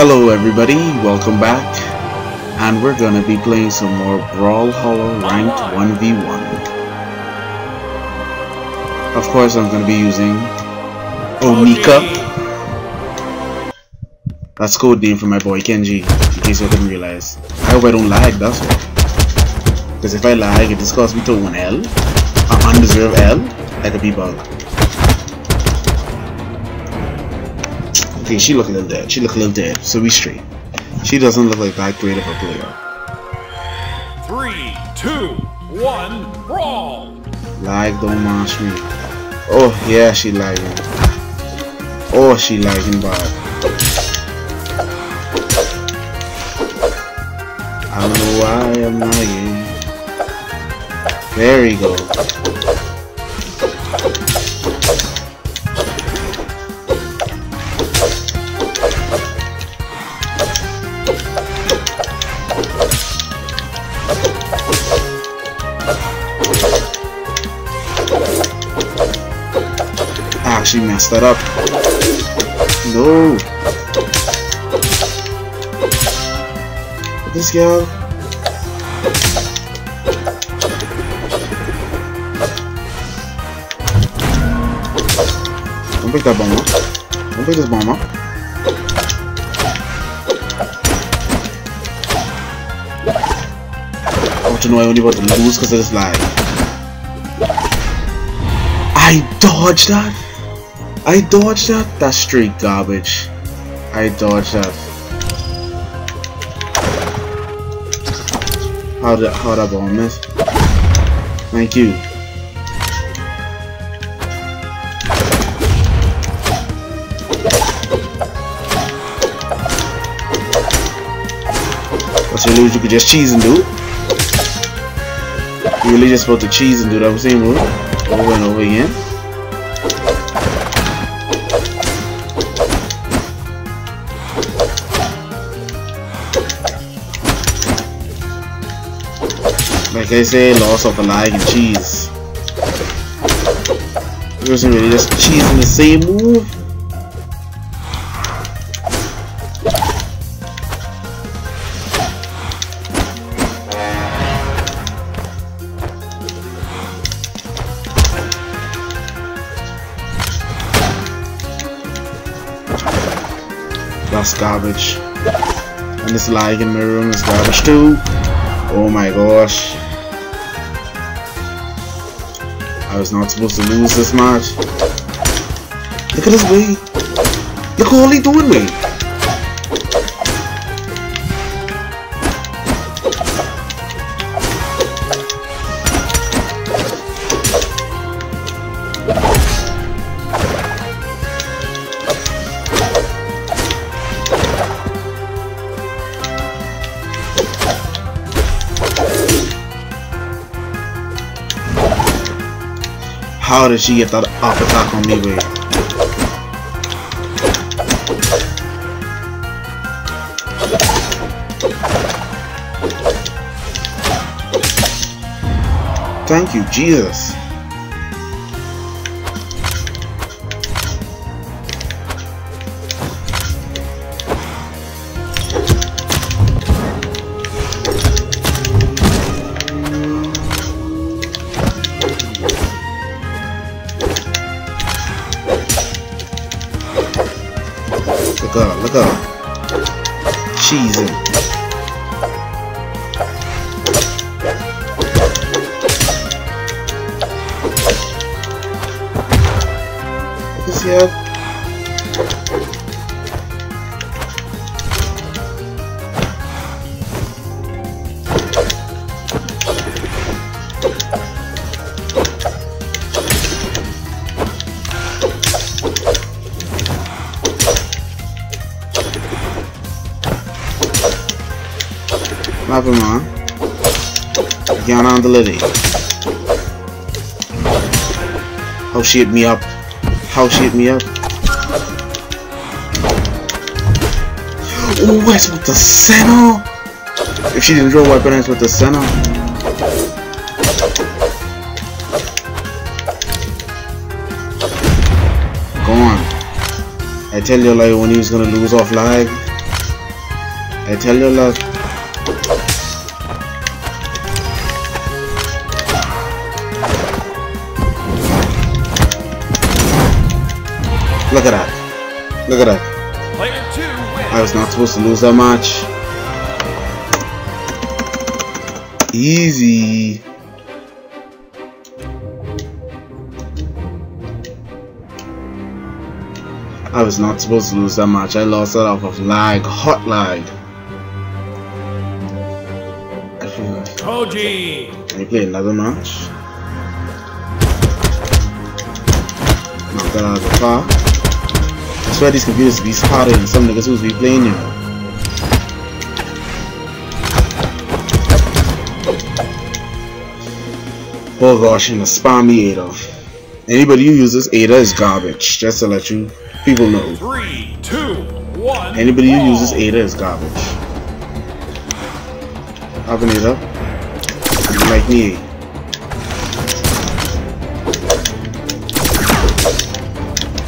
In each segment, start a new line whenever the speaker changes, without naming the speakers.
Hello everybody, welcome back. And we're gonna be playing some more Brawlhalla Ranked 1v1. Of course I'm gonna be using Onika. That's code name for my boy Kenji, in case you didn't realize. I hope I don't lag, that's all. Because if I lag, it just costs me to one L, an undeserved L, could a B-bug. Okay, she look a little dead. She look a little dead, so we straight. She doesn't look like that great of a player.
Three, two, one, brawl!
Lag don't mash me. Oh yeah, she lagging. Oh, she lagging bad. I don't know why I'm lagging. There we go. Actually messed that up. No. This girl. Don't pick that bomb up. Don't pick this bomb up. Don't you know I only about to lose because this lag? I dodged that. I dodged that. That's straight garbage. I dodged that. How did how that bomb miss? Thank you. What's your lose? You could just cheese and do it. You really just supposed to cheese and do that same move over and over again. I say, loss of lag and cheese. Wasn't really just cheesing the same move. That's garbage. And this lag in my room is garbage too. Oh my gosh. I was not supposed to lose this match. Look at this way. Look at all he doing me. How did she get that up attack on me with? Thank you, Jesus. Get on the lady. How she hit me up. How she hit me up. Oh, it's with the center. If she didn't draw weapon, it's with the center. Go on. I tell you like when he was gonna lose off live. I tell you love. Look at that. Look at that.
Player two wins.
I was not supposed to lose that match. Easy. I was not supposed to lose that match. I lost that off of lag, hot lag.
Koji.
Can we play another match? Knock that out of the car. I swear these computers be smarter than some niggas who's be playing you know. Oh gosh, and the spammy Ada. Anybody who uses Ada is garbage, just to let you people know.
Three, two, one.
Anybody who uses Ada is garbage. Open it up. Like me.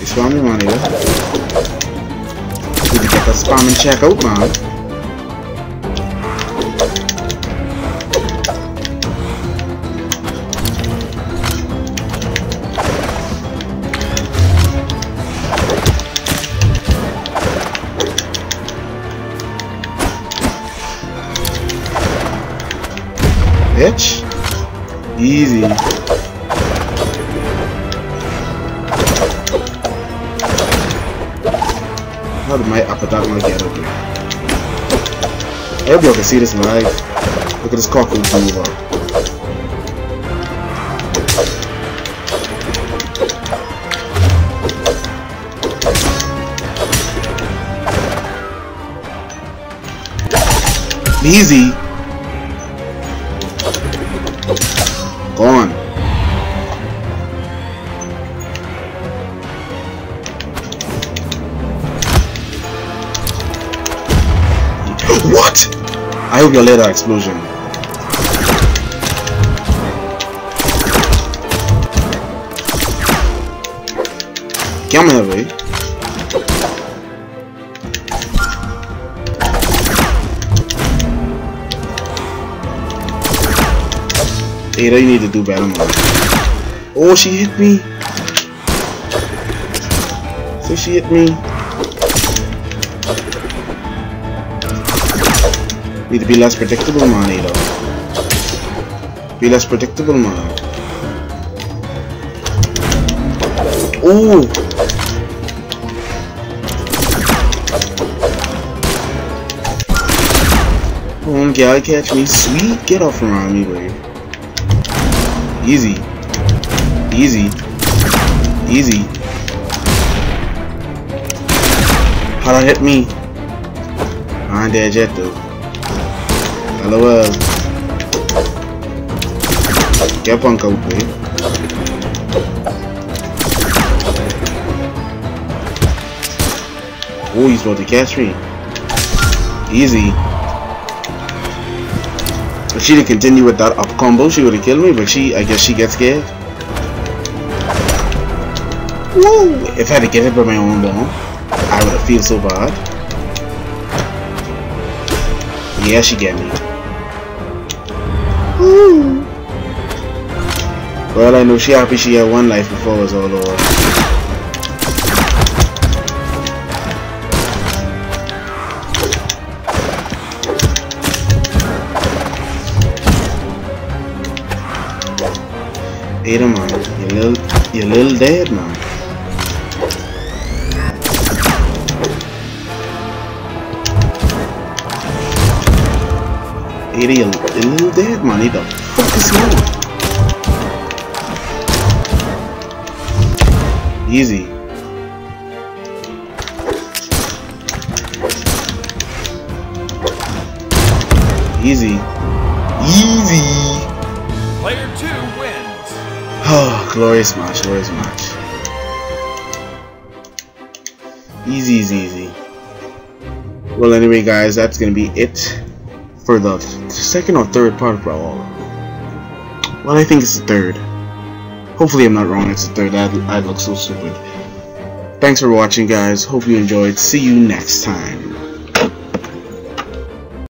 You spam me man Ada. Get spam and check oh, out man. Bitch. Easy. How did my upper dog not get here? Everybody can see this live. Look at this cockroach move up. Easy. What? I hope you let that explosion. Come here, boy. Ada, you need to do better. Oh, she hit me. So she hit me. Be less predictable, man, Ada. Be less predictable, man. Oh! Come on, gal, catch me. Sweet, get off around me, baby. Easy. Easy. Easy. How that hit me? Ah, I ain't dead yet though. LOL. Punk out, babe. Oh, he's about to catch me. Easy. If she didn't continue with that up combo, she would have killed me, but she, I guess she gets scared. Woo! If I had to get hit by my own bomb, I would have feel so bad. Yeah, she get me. Woo! Well, I know she happy she had one life before it was all over. Ada man, you little, you little dead man. Ada, you, you little dead man. He the fuck is wrong? Easy. Easy. Easy.
Player two wins.
Oh, glorious match, glorious match. Easy, easy, easy. Well, anyway, guys, that's gonna be it for the second or third part of Brawl. Well, I think it's the third. Hopefully, I'm not wrong. It's the third. I'd, I'd look so stupid. Thanks for watching, guys. Hope you enjoyed. See you next time.